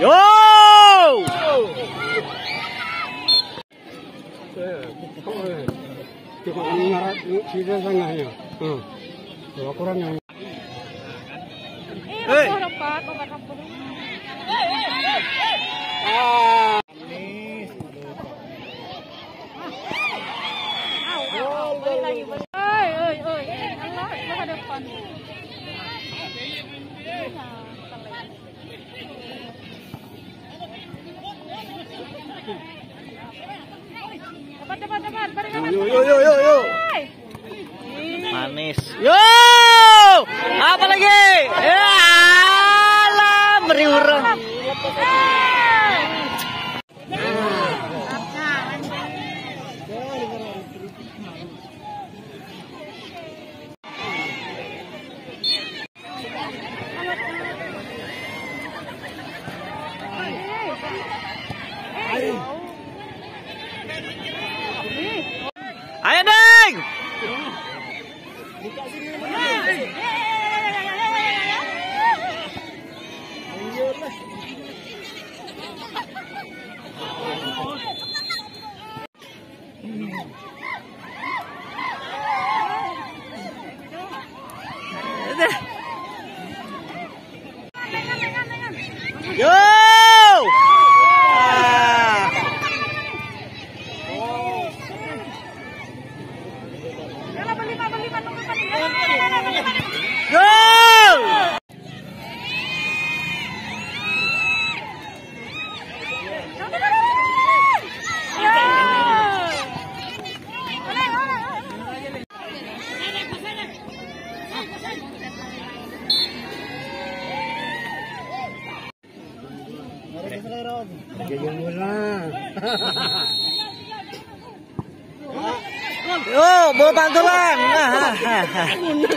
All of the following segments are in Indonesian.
Yo! Tengok ini ngarat sida sangatnya. Hmm. Dua kurang yang Hei. Ơi, ơi, anh nói, nó ada depan. Cepat, cepat, cepat, balik kanan. Yo yo yo yo yo. Hai. Manis. Yo! Apa lagi? Ya, alah, meriurang. Ayo, Yo, bawa pantulan.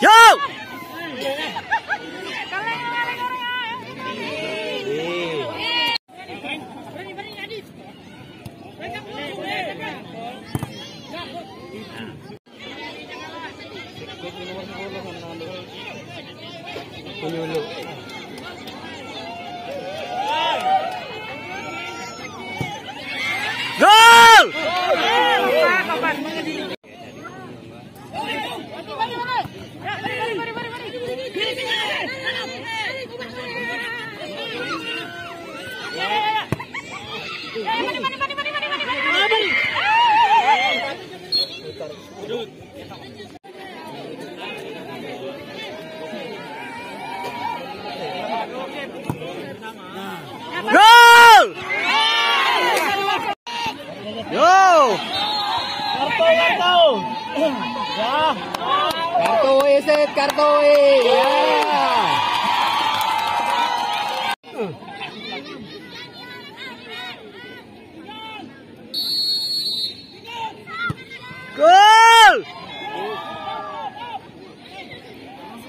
Yo! Penyuluh. Gol! Kartu isit, kartu Ya. Gol!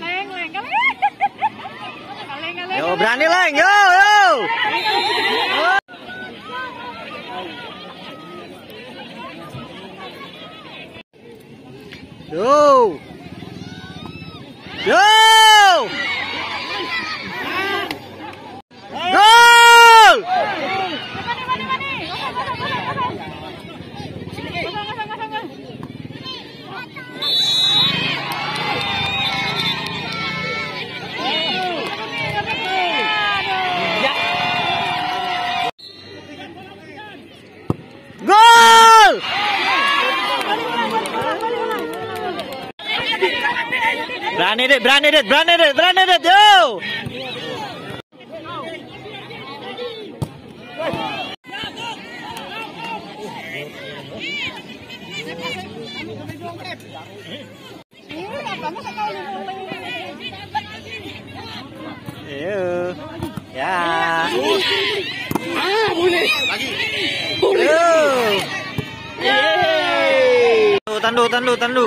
Leng, leng, kali. Kaleng, kaleng. Yo berani leng. Yo. Yo. Berani dit, berani dit, berani dit, berani dit, yo! Ya. Ah, boleh. Tandu, tandu, tandu.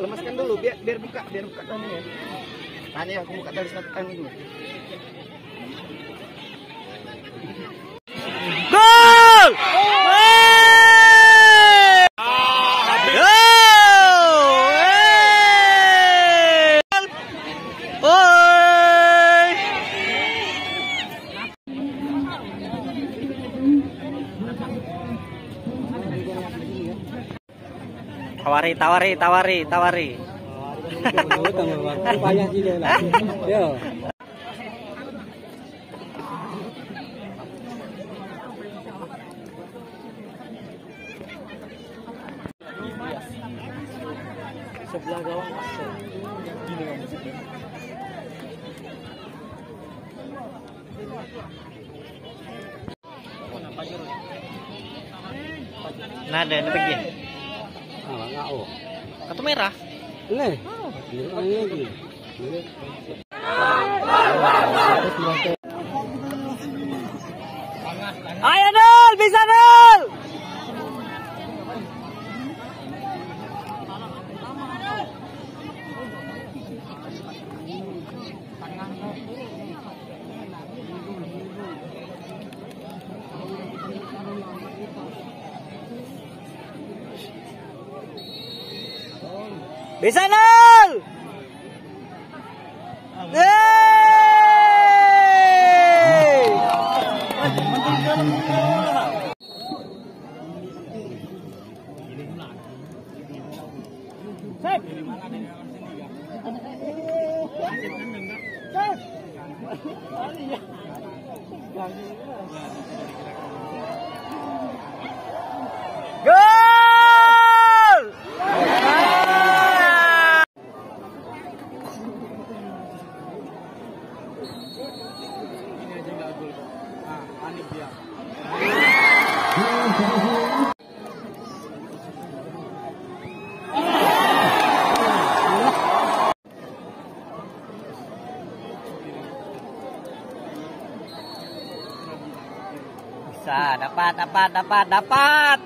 Lemaskan dulu biar biar buka biar buka tani ya. Tani aku buka tali satu dulu. Gol! Wey! Yo! Wey! Oi! Tawari, tawari, tawari, tawari. Sebelah gawang. Gini kan musiknya. Nah, ada oh. Kartu merah. Leh. Lagi. Ayo Nol, bisa Nol. Bisa Nol. Gol! Bisa, dapat, dapat, dapat, dapat.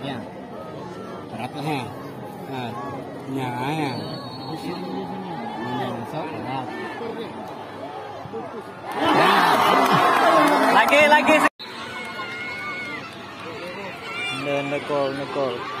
Ya. Berat lah ya. Nah, ya ya. Lagi, lagi. Nekol, nekol.